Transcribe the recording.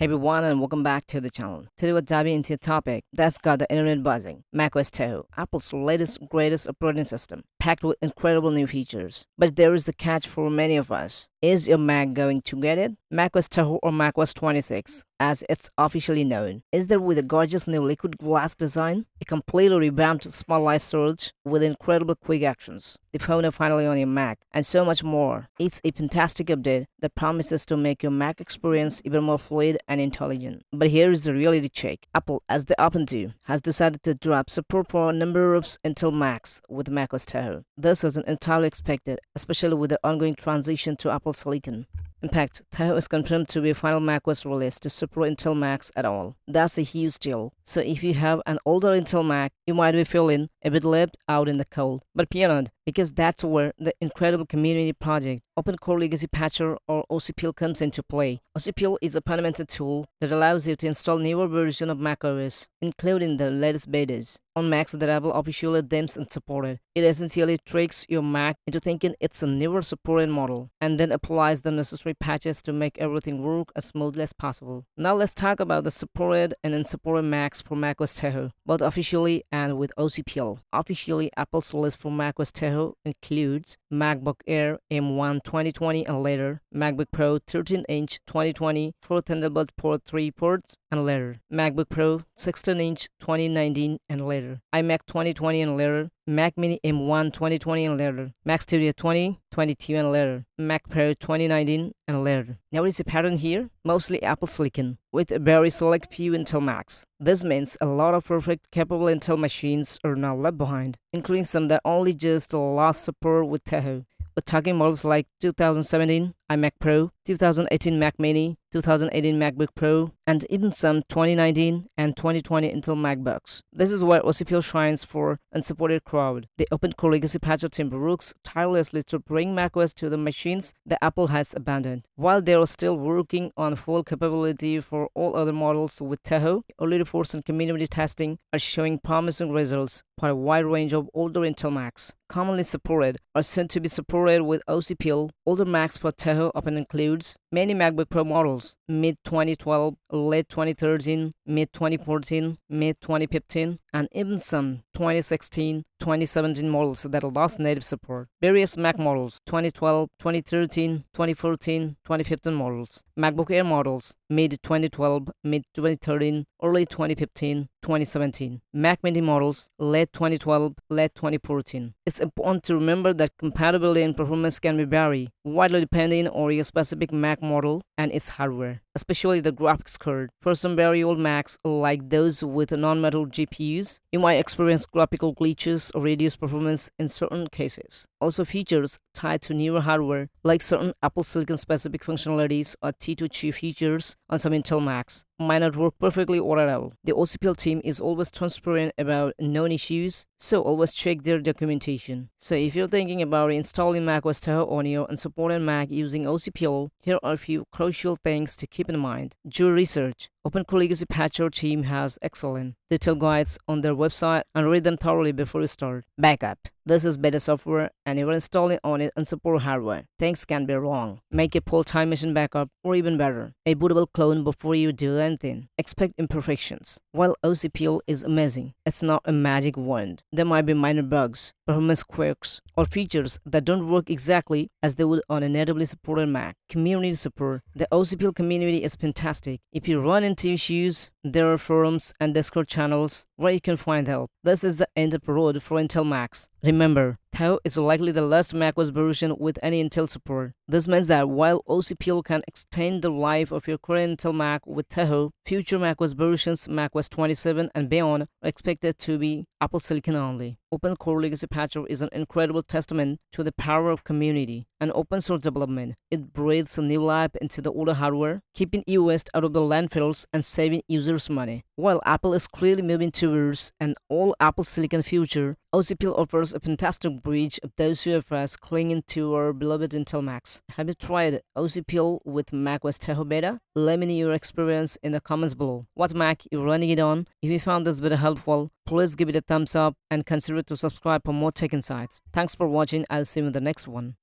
Hey everyone and welcome back to the channel. Today we're diving into a topic that's got the internet buzzing. macOS Tahoe, Apple's latest greatest operating system, packed with incredible new features. But there is the catch for many of us. Is your Mac going to get it? macOS Tahoe or macOS 26, as it's officially known, is there with a gorgeous new liquid glass design, a completely revamped Spotlight storage with incredible quick actions, the phone is finally on your Mac, and so much more. It's a fantastic update that promises to make your Mac experience even more fluid and intelligent. But here is the reality check. Apple, as they often do, has decided to drop support for a number of Intel Macs with macOS Tahoe. This isn't entirely expected, especially with the ongoing transition to Apple Silicon. In fact, Tahoe is confirmed to be a final macOS release to support Intel Macs at all. That's a huge deal. So if you have an older Intel Mac, you might be feeling a bit left out in the cold. But beyond, because that's where the incredible community project Open Core Legacy Patcher or OCPL comes into play. OCPL is a fundamental tool that allows you to install newer versions of macOS, including the latest betas, on Macs that Apple officially deems unsupported. It essentially tricks your Mac into thinking it's a newer supported model, and then applies the necessary patches to make everything work as smoothly as possible. Now let's talk about the supported and unsupported Macs for macOS Tahoe, both officially and with OCPL. Officially, Apple's list for macOS Tahoe includes MacBook Air M1 2020 and later, MacBook Pro 13-inch 2020 for Thunderbolt port 3 ports and later, MacBook Pro 16-inch 2019 and later, iMac 2020 and later, Mac Mini M1 2020 and later, Mac Studio 2022 and later, Mac Pro 2019 and later. Now is a pattern here, mostly Apple Silicon, with a very select few Intel Macs. This means a lot of perfect capable Intel machines are now left behind, including some that only just lost support with Tahoe. We're talking models like 2017 iMac Pro, 2018 Mac Mini, 2018 MacBook Pro, and even some 2019 and 2020 Intel MacBooks. This is where OCPL shines for unsupported crowd. The Open Core Legacy patcher team works tirelessly to bring macOS to the machines that Apple has abandoned. While they are still working on full capability for all other models with Tahoe, early reports and community testing are showing promising results for a wide range of older Intel Macs. Commonly supported are soon to be supported with OCPL. Older Macs for Tahoe often includes many MacBook Pro models mid 2012, late 2013, mid 2014, mid 2015, and even some 2016, 2017 models that lost native support. Various Mac models 2012, 2013, 2014, 2015 models. MacBook Air models mid 2012, mid 2013, early 2015, 2017. Mac Mini models late 2012, late 2014. It's important to remember that compatibility and performance can be vary widely depending on your specific Mac model and its hardware especially the graphics card. For some very old Macs, like those with non-metal GPUs, you might experience graphical glitches or reduced performance in certain cases. Also features tied to newer hardware, like certain Apple Silicon specific functionalities or T2 features on some Intel Macs, might not work perfectly or at all. The OCPL team is always transparent about known issues, so always check their documentation. So if you're thinking about installing macOS Tahoe on your unsupported Mac using OCPL, here are a few crucial things to keep keep in mind, do research. Open Core Legacy Patcher team has excellent detailed guides on their website and read them thoroughly before you start. Backup. This is beta software and you're installing on it unsupported hardware. Things can be wrong. Make a full time machine backup or even better, a bootable clone before you do anything. Expect imperfections. While OCPL is amazing, it's not a magic wand. There might be minor bugs, performance quirks, or features that don't work exactly as they would on a natively supported Mac. Community support. The OCPL community is fantastic. If you run issues, there are forums and Discord channels where you can find help. This is the end of the road for Intel Macs. Remember, Is likely the last macOS version with any Intel support. This means that while OCPL can extend the life of your current Intel Mac with Tahoe, future macOS versions, macOS 27 and beyond, are expected to be Apple Silicon only. Open Core Legacy Patcher is an incredible testament to the power of community and open source development. It breathes a new life into the older hardware, keeping e-waste out of the landfills and saving users money. While Apple is clearly moving towards an all Apple Silicon future, OCPL offers a fantastic bridge of those who us clinging to our beloved Intel Macs. Have you tried OCPL with macOS Tahoe Beta? Let me know your experience in the comments below. What Mac you're running it on? If you found this video helpful, please give it a thumbs up and consider to subscribe for more tech insights. Thanks for watching. I'll see you in the next one.